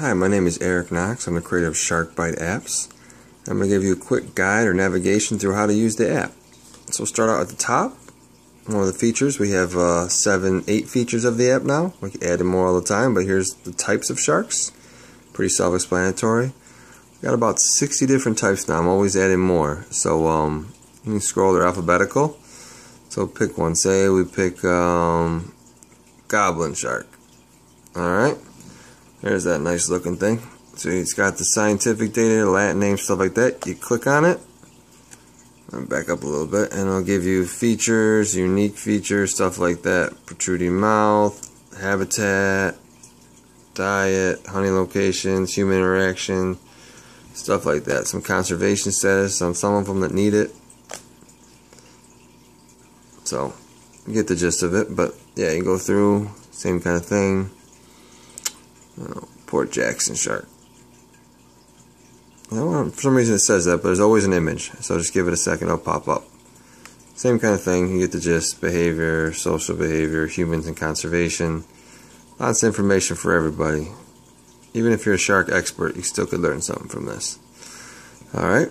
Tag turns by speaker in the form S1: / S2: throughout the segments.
S1: Hi, my name is Eric Knox. I'm the creator of SharkBite Apps. I'm going to give you a quick guide or navigation through how to use the app. So we'll start out at the top. One of the features, we have uh, seven, eight features of the app now. We can add more all the time, but here's the types of sharks. Pretty self-explanatory. Got about 60 different types now. I'm always adding more. So um, you can scroll, they're alphabetical. So pick one. Say we pick um, goblin shark. Alright. There's that nice looking thing. So it's got the scientific data, Latin name, stuff like that. You click on it. I'll back up a little bit and it'll give you features, unique features, stuff like that. Protruding mouth, habitat, diet, honey locations, human interaction, stuff like that. Some conservation status on some of them that need it. So, you get the gist of it, but yeah, you go through, same kind of thing. Oh, Port Jackson shark. for some reason it says that, but there's always an image. So just give it a second, it'll pop up. Same kind of thing, you get the gist, behavior, social behavior, humans and conservation. Lots of information for everybody. Even if you're a shark expert, you still could learn something from this. Alright,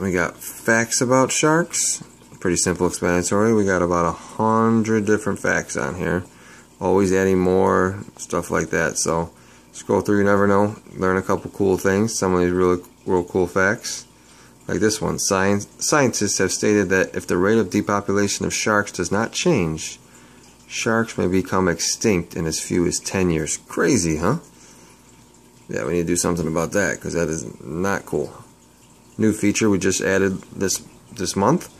S1: we got facts about sharks. Pretty simple explanatory. We got about a hundred different facts on here. Always adding more, stuff like that. So scroll through, you never know. Learn a couple cool things. Some of these really real cool facts. Like this one. Science, scientists have stated that if the rate of depopulation of sharks does not change, sharks may become extinct in as few as 10 years. Crazy, huh? Yeah, we need to do something about that because that is not cool. New feature we just added this this month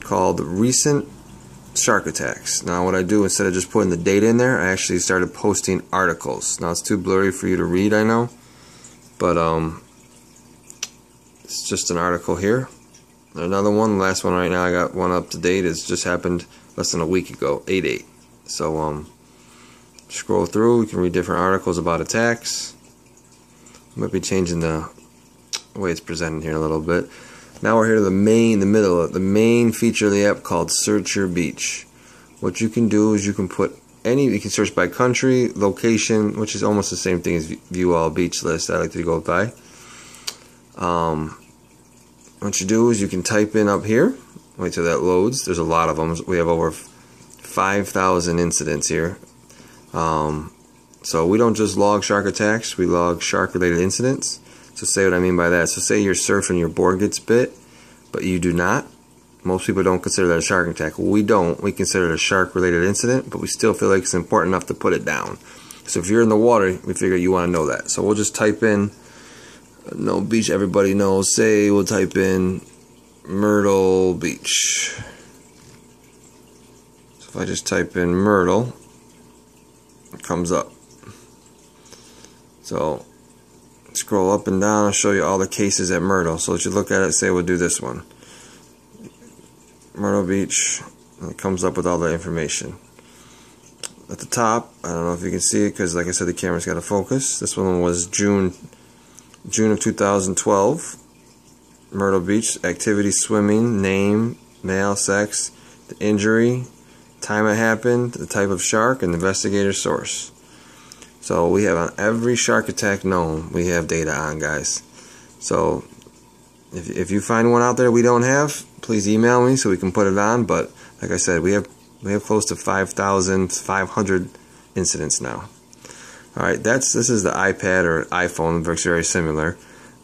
S1: called recent shark attacks. Now what I do instead of just putting the data in there, I actually started posting articles. Now it's too blurry for you to read, I know, but um, it's just an article here. Another one, last one right now, I got one up to date. It's just happened less than a week ago, 8-8. So um, scroll through, you can read different articles about attacks. Might be changing the way it's presented here a little bit. Now we're here to the main, the middle, the main feature of the app called Search Your Beach. What you can do is you can put any, you can search by country, location, which is almost the same thing as view all beach list. I like to go by. Um, what you do is you can type in up here. Wait till that loads. There's a lot of them. We have over 5,000 incidents here. Um, so we don't just log shark attacks. We log shark-related incidents. So say what I mean by that. So say you're surfing, your board gets bit, but you do not. Most people don't consider that a shark attack. We don't. We consider it a shark-related incident, but we still feel like it's important enough to put it down. So if you're in the water, we figure you want to know that. So we'll just type in uh, no beach everybody knows. Say we'll type in Myrtle Beach. So if I just type in Myrtle, it comes up. So scroll up and down, I'll show you all the cases at Myrtle. So if you look at it, say we'll do this one. Myrtle Beach, it comes up with all the information. At the top, I don't know if you can see it because like I said the camera's got to focus. This one was June June of 2012. Myrtle Beach, activity swimming, name, male, sex, the injury, time it happened, the type of shark, and investigator source. So we have on every shark attack known, we have data on, guys. So if, if you find one out there we don't have, please email me so we can put it on. But like I said, we have we have close to 5,500 incidents now. All right, that's this is the iPad or iPhone. Looks very similar.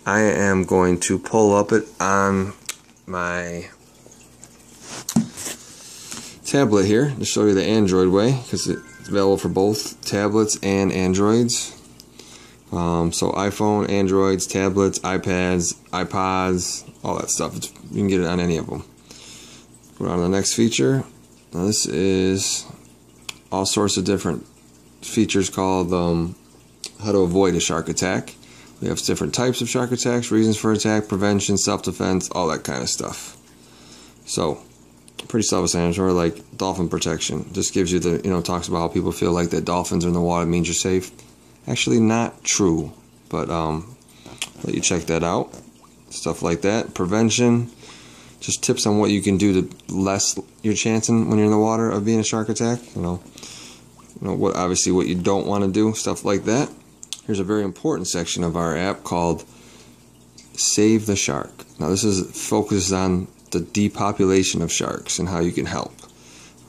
S1: I am going to pull up it on my tablet here to show you the Android way because it available for both tablets and Androids. Um, so iPhone, Androids, tablets, iPads, iPods, all that stuff. It's, you can get it on any of them. Go on to the next feature. Now this is all sorts of different features called um, how to avoid a shark attack. We have different types of shark attacks, reasons for attack, prevention, self-defense, all that kind of stuff. So pretty self-explanatory, like dolphin protection. Just gives you the, you know, talks about how people feel like that dolphins are in the water means you're safe. Actually, not true, but um, let you check that out. Stuff like that. Prevention, just tips on what you can do to less your chance chancing when you're in the water of being a shark attack. You know, you know what obviously what you don't want to do, stuff like that. here's a very important section of our app called Save the Shark. Now, this is focuses on the depopulation of sharks and how you can help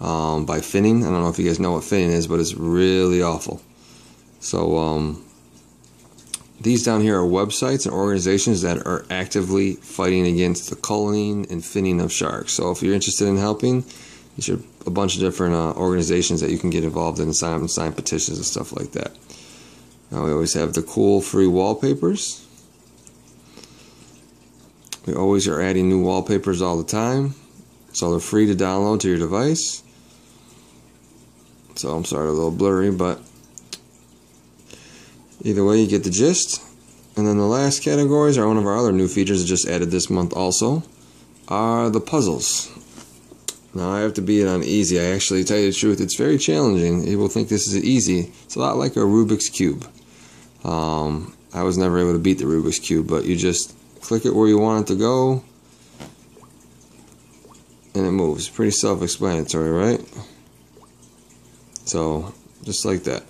S1: um, by finning. I don't know if you guys know what finning is, but it's really awful. So, um, these down here are websites and organizations that are actively fighting against the culling and finning of sharks. So, if you're interested in helping, these are a bunch of different uh, organizations that you can get involved in and sign, sign petitions and stuff like that. Now, we always have the cool free wallpapers. We always are adding new wallpapers all the time. So they're free to download to your device. So I'm sorry, a little blurry, but either way, you get the gist. And then the last categories are one of our other new features that just added this month also are the puzzles. Now I have to be it on easy. I actually tell you the truth, it's very challenging. People think this is easy. It's a lot like a Rubik's cube. Um, I was never able to beat the Rubik's cube, but you just click it where you want it to go, and it moves. Pretty self-explanatory, right? So, just like that.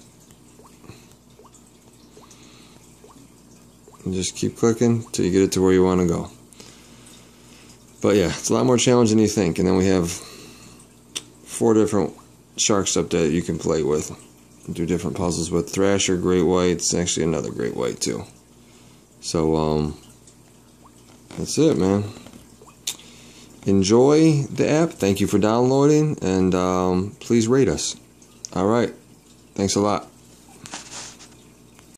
S1: And just keep clicking till you get it to where you want to go. But yeah, it's a lot more challenging than you think. And then we have four different sharks up there that you can play with. Do different puzzles with. Thresher, Great White. Whites, actually another Great White too. So, um, that's it, man. Enjoy the app. Thank you for downloading, and um, please rate us. All right. Thanks a lot.